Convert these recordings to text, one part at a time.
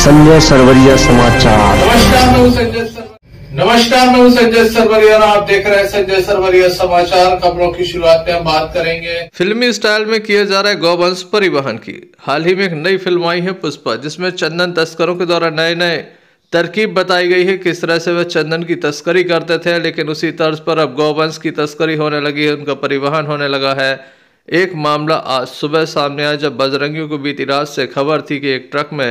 संजय सरवरिया समाचार। नमस्कार मैं हूँ संजय नमस्कार मैं हूँ संजय सरवरिया और आप देख रहे हैं संजय सरवरिया समाचार। खबरों की शुरुआत में हम बात करेंगे। फिल्मी स्टाइल में किया जा रहा है गौवंश परिवहन की। हाल ही में एक नई फ़िल्म आई है पुष्पा जिसमें चंदन तस्करों के द्वारा नए नए तरकीब बताई गई है। किस तरह से वह चंदन की तस्करी करते थे लेकिन उसी तर्ज पर अब गौवंश की तस्करी होने लगी है उनका परिवहन होने लगा है। एक मामला आज सुबह सामने आया जब बजरंगियों को बीती रात से खबर थी कि एक ट्रक में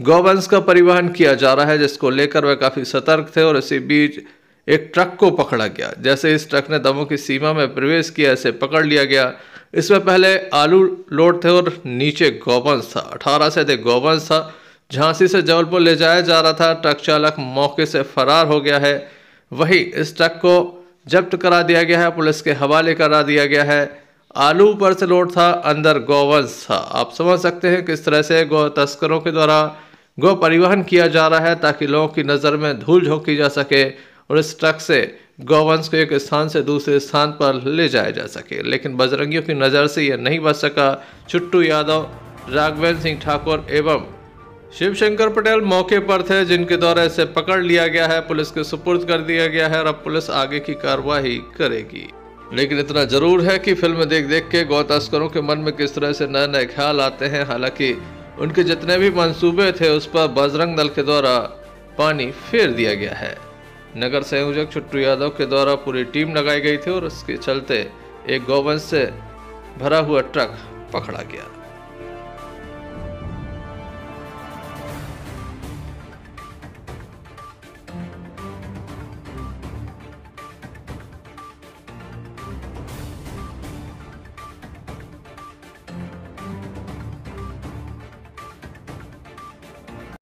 गौवंश का परिवहन किया जा रहा है, जिसको लेकर वह काफ़ी सतर्क थे और इसी बीच एक ट्रक को पकड़ा गया। जैसे इस ट्रक ने दमों की सीमा में प्रवेश किया, इसे पकड़ लिया गया। इसमें पहले आलू लोड थे और नीचे गौवंश था। अठारह से अधिक गौवंश था। झांसी से जबलपुर ले जाया जा रहा था। ट्रक चालक मौके से फरार हो गया है। वही इस ट्रक को जब्त करा दिया गया है। पुलिस के हवाले करा दिया गया है। आलू ऊपर से लोड था, अंदर गौवंश था। आप समझ सकते हैं किस तरह से गौ तस्करों के द्वारा गौ परिवहन किया जा रहा है ताकि लोगों की नज़र में धूल झोंकी जा सके और इस ट्रक से गौवंश को एक स्थान से दूसरे स्थान पर ले जाया जा सके। लेकिन बजरंगियों की नज़र से यह नहीं बच सका। छुट्टू यादव, राघवेंद्र सिंह ठाकुर एवं शिवशंकर पटेल मौके पर थे, जिनके द्वारा इसे पकड़ लिया गया है। पुलिस के सुपुर्द कर दिया गया है और अब पुलिस आगे की कार्रवाई करेगी। लेकिन इतना ज़रूर है कि फ़िल्म देख देख के गौ तस्करों के मन में किस तरह से नए नए ख्याल आते हैं। हालाँकि उनके जितने भी मंसूबे थे, उस पर बजरंग दल के द्वारा पानी फेर दिया गया है। नगर संयोजक छुट्टू यादव के द्वारा पूरी टीम लगाई गई थी और उसके चलते एक गोवंश से भरा हुआ ट्रक पकड़ा गया।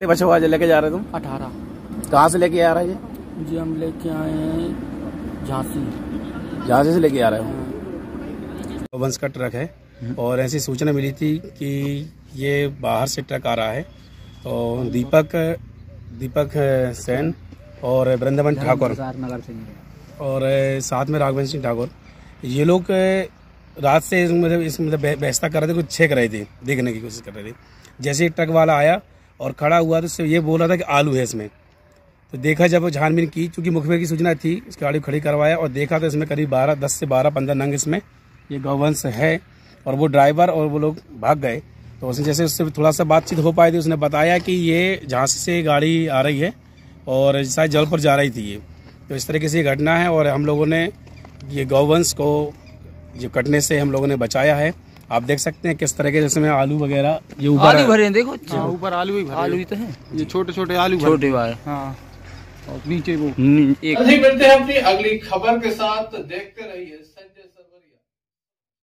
ये बच्चों आज लेके जा रहे तुम? अठारह। कहाँ से लेके आ रहे है ये? जी हम लेके आए हैं झांसी। झांसी से लेके आ रहे हो? वंश का ट्रक है और ऐसी सूचना मिली थी कि ये बाहर से ट्रक आ रहा है। तो दीपक दीपक सेन और वृंदावन ठाकुर से और साथ में राघवेंद्र सिंह ठाकुर ये लोग रात से इस मतलब इस मतलब बह- बहसता कर रहे थे कुछ छेक रहे थे देखने की कोशिश कर रहे थे। जैसे ही ट्रक वाला आया और खड़ा हुआ तो ये बोल रहा था कि आलू है इसमें। तो देखा जब छानबीन की, चूँकि मुखबिर की सूचना थी, इसकी गाड़ी खड़ी करवाया और देखा तो इसमें करीब बारह, दस से बारह, पंद्रह नंग इसमें, ये गौवंश है और वो ड्राइवर और वो लोग भाग गए। तो उसने जैसे उससे थोड़ा सा बातचीत हो पाई थी, उसने बताया कि ये झांसी से गाड़ी आ रही है और शायद जबलपुर जा रही थी ये। तो इस तरीके से ये घटना है और हम लोगों ने ये गौवंश को जो कटने से हम लोगों ने बचाया है। आप देख सकते हैं किस तरीके जैसे में आलू वगैरह ये ऊपर आलू भरे हैं देखो। हाँ, ऊपर आलू ही भरे। आलू ही तो है। ये छोटे छोटे आलू छोटे वाले। हाँ। और नीचे वो। एक मिलते हैं अपनी अगली खबर के साथ। देखते रहिए संजय